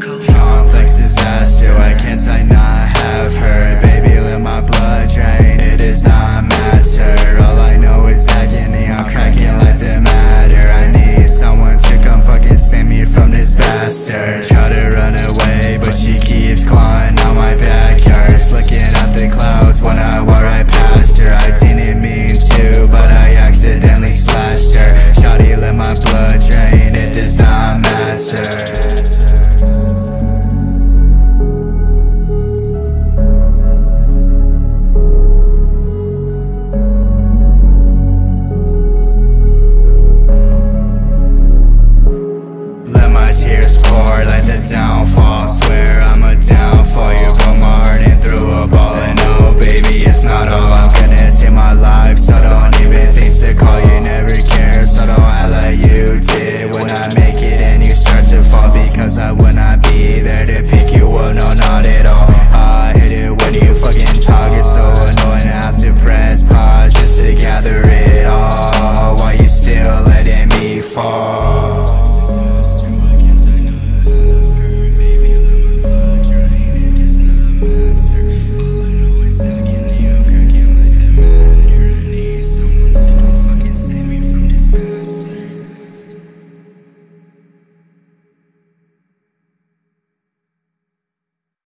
Complex disaster. Why can't I not have her Baby let my blood drain does not matter. All I know is agony I'm cracking like the matter. I need someone to come fucking save me from this bastard. downfall.